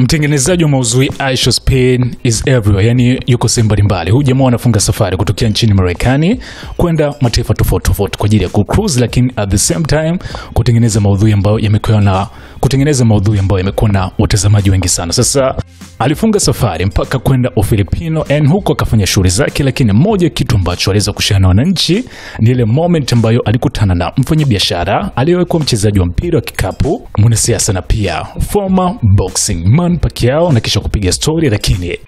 Mtengenezaji wa mauzui Aisha Spain is everywhere, yani yuko sehemu mbalimbali. Huyu jamaa anafunga safari kutokea nchini Marekani kwenda mataifa tofauti tofauti kwa ajili ya kucruise, lakini at the same time kutengeneza maudhui ambayo yamekuwa na kutengeneza maudhui ambayo yamekuwa na watazamaji wengi sana. Sasa alifunga safari mpaka kwenda Ufilipino and huko akafanya shughuli zake, lakini moja kitu ambacho aliweza kushana na wananchi ni ile moment ambayo alikutana na mfanyabiashara aliyekuwa mchezaji wa mpira wa kikapu, mwanasiasa na pia former boxing man Pacquiao, na kisha kupiga story, lakini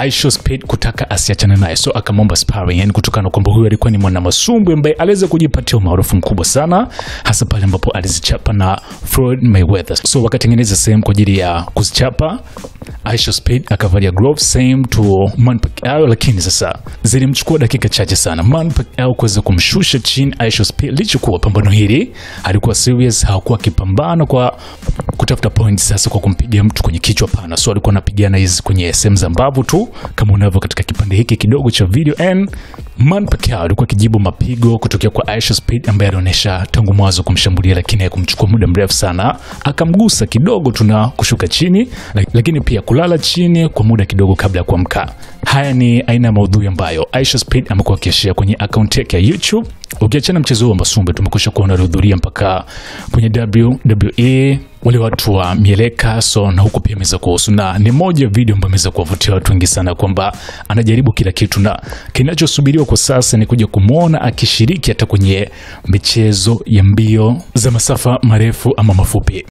Aisha Speed kutaka asiachane naye, so akamwomba sparring, yani kutokana na kwamba huyu alikuwa ni mwana masumbwi ambaye aliweza kujipatia umaarufu mkubwa sana, hasa pale ambapo alizichapa na Floyd Mayweather. So wakatengeneza sehemu kwa ajili ya kuzichapa. Aisha Speed akavalia gloves same to Man Pacquiao, lakini sasa zilimchukua dakika chache sana Man Pacquiao kuweza kumshusha chini Aisha Speed, licha kuwa pambano hili alikuwa serious, hakuwa akipambana kwa kutafuta points sasa kwa kumpiga mtu kwenye kichwa pana, so alikuwa anapigana hizi kwenye sehemu za mbavu tu kama unavyo katika kipande hiki kidogo cha video. And Man Pacquiao alikuwa akijibu mapigo kutokea kwa Aisha Speed ambaye alionyesha tangu mwanzo kumshambulia, lakini haikumchukua muda mrefu sana, akamgusa kidogo tuna kushuka chini, lakini pia kulala chini kwa muda kidogo kabla ya kuamka. Haya ni aina ya maudhui ambayo Aisha Speed amekuwa akiashia kwenye akaunti yake ya YouTube. Ukiachana mchezo huo wa masumbe, tumekwisha kuona alihudhuria mpaka kwenye WWE wale watu wa mieleka so na huko pia ameweza kuhusu, na ni moja video ambayo ameweza kuwavutia watu wengi sana, kwamba anajaribu kila kitu, na kinachosubiriwa kwa sasa ni kuja kumwona akishiriki hata kwenye michezo ya mbio za masafa marefu ama mafupi.